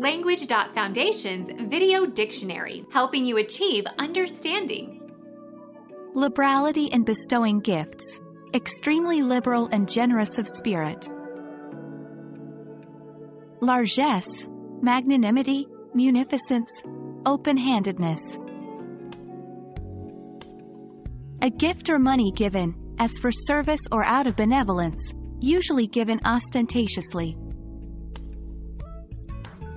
Language.Foundation's Video Dictionary, helping you achieve understanding. Liberality in bestowing gifts. Extremely liberal and generous of spirit. Largesse. Magnanimity, munificence, open-handedness. A gift or money given, as for service or out of benevolence, usually given ostentatiously.